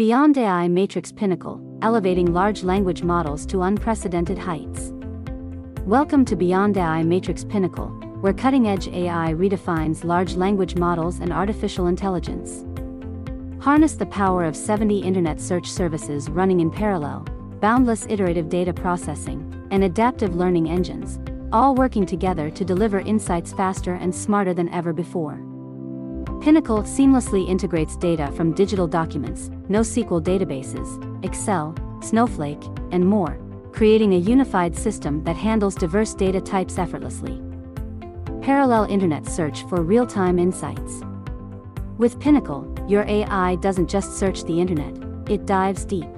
Beyond AI Matrix Pinnacle, elevating large language models to unprecedented heights. Welcome to Beyond AI Matrix Pinnacle, where cutting edge AI redefines large language models and artificial intelligence. Harness the power of 70 internet search services running in parallel, boundless iterative data processing, and adaptive learning engines, all working together to deliver insights faster and smarter than ever before. Pinnacle seamlessly integrates data from digital documents, NoSQL databases, Excel, Snowflake, and more, creating a unified system that handles diverse data types effortlessly. Parallel Internet Search for real-time insights. With Pinnacle, your AI doesn't just search the internet, it dives deep.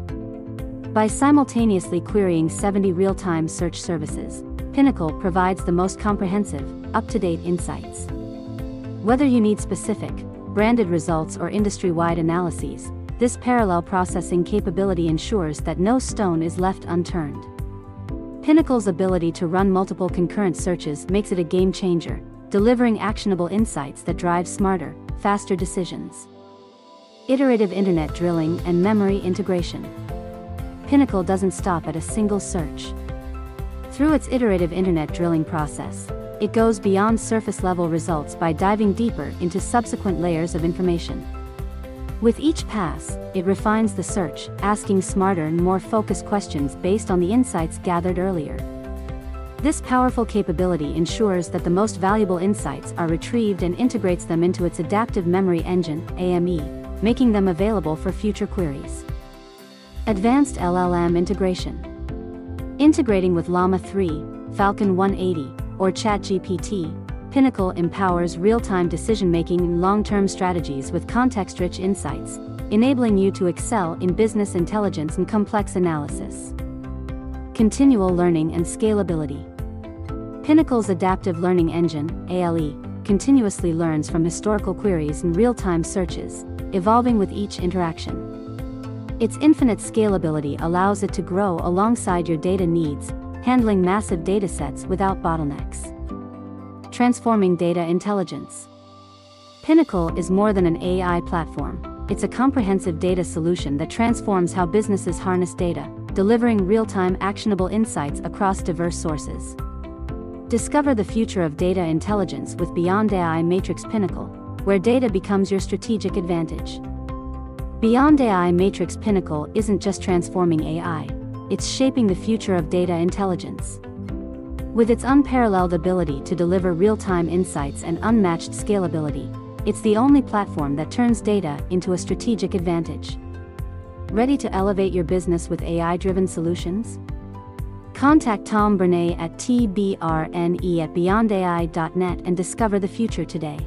By simultaneously querying 70 real-time search services, Pinnacle provides the most comprehensive, up-to-date insights. Whether you need specific, branded results or industry-wide analyses, this parallel processing capability ensures that no stone is left unturned. Pinnacle's ability to run multiple concurrent searches makes it a game changer, delivering actionable insights that drive smarter, faster decisions. Iterative internet drilling and memory integration. Pinnacle doesn't stop at a single search. Through its iterative internet drilling process, it goes beyond surface level results by diving deeper into subsequent layers of information. With each pass, it refines the search, asking smarter and more focused questions based on the insights gathered earlier. This powerful capability ensures that the most valuable insights are retrieved and integrates them into its adaptive memory engine, AME, making them available for future queries. Advanced LLM integration. Integrating with Llama 3, Falcon 180, or ChatGPT, Pinnacle empowers real-time decision-making and long-term strategies with context-rich insights, enabling you to excel in business intelligence and complex analysis. Continual learning and scalability. Pinnacle's adaptive learning engine, ALE, continuously learns from historical queries and real-time searches, evolving with each interaction. Its infinite scalability allows it to grow alongside your data needs, handling massive datasets without bottlenecks. Transforming data intelligence. Pinnacle is more than an AI platform, it's a comprehensive data solution that transforms how businesses harness data, delivering real time actionable insights across diverse sources. Discover the future of data intelligence with Beyond AI Matrix Pinnacle, where data becomes your strategic advantage. Beyond AI Matrix Pinnacle isn't just transforming AI, it's shaping the future of data intelligence. With its unparalleled ability to deliver real-time insights and unmatched scalability, it's the only platform that turns data into a strategic advantage. Ready to elevate your business with AI-driven solutions? Contact Tom Bernay at tbrne at beyondai.net and discover the future today.